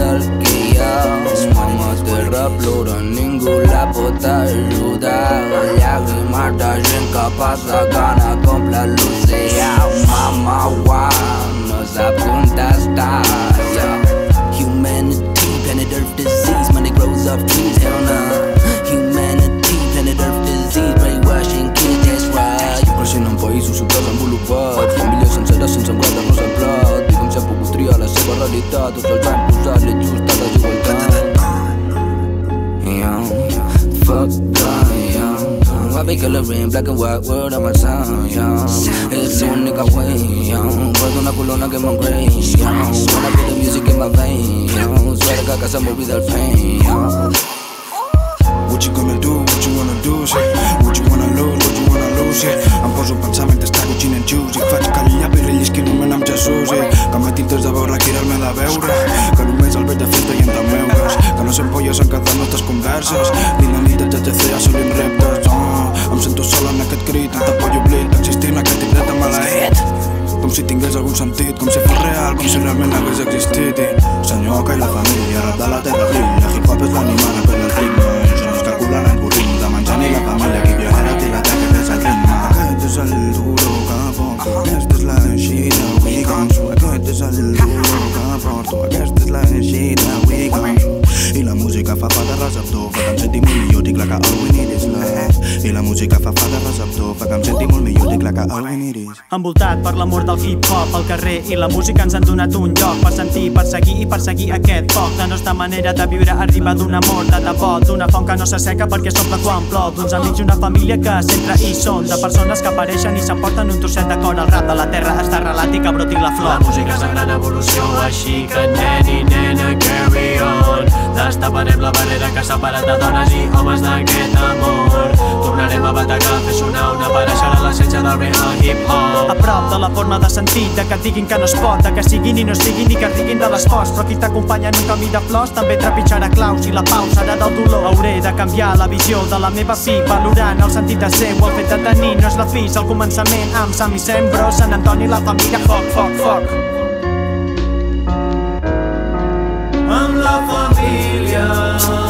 al guiao Mamá te raplora, ningú la pot ajudar Llàgrimes de gent capaç de gana com la Lucía Mama, wa, no sap on t'està yeah. Humanity, planet Earth disease, money grows up, trees, hell no nah. Yeah, fuck that, yeah. I a living black and white world on my sound, yeah. It's the única way, yeah. Guardo una colonna que m'engrei, yeah. When I put the music in my vein, yeah. Swear to God que s'ha movido el pain, yeah. What you gonna do, what you wanna do, sí Que només el veig de festa i entre meures. Que no s'empolles en cada nostres converses. Ni la nit de GGC assolim reptes, oh Em sento sol en aquest crit, tanta por i oblit Existir en aquest indret maleït. Com si tingués algun sentit, com si fos real, com si realment hagués existit. I senyor que la família, rap de la terra receptor, fa que em senti molt millor, dic la que all we need is love. I la música fa fa de receptor, fa que em senti molt millor, dic la que all we need is Envoltat per l'amor del hip-hop, el carrer i la música ens han donat un lloc per sentir, per seguir i perseguir aquest foc. La nostra manera de viure arriba d'un amor de debò, d'una font que no s'asseca perquè s'omple quan plou, d'uns amics i una família que sempre hi són, de persones que apareixen i s'emporten un trosset de cor. El rap de la terra està arrelat i que broti la flor. La música és la gran evolució, així que nen i on. Destaparem la barrera que ha separat de dones i homes d'aquest amor. Tornarem a bategar, fer sonar una apareixerà l'essència del real hip-hop. A prop de la forma de sentir, de que diguin que no es pot, de que siguin i no siguin i que riguin de l'esforç. Però qui t'acompanya en un camí de flors també trepitjarà claus i la pau serà del dolor. Hauré de canviar la visió de la meva fi, valorant el sentit de ser o el fet de tenir. No és la fi, és el començament amb Sam i Sembro, Sant Antoni i la família, foc, foc, foc. Amb la família al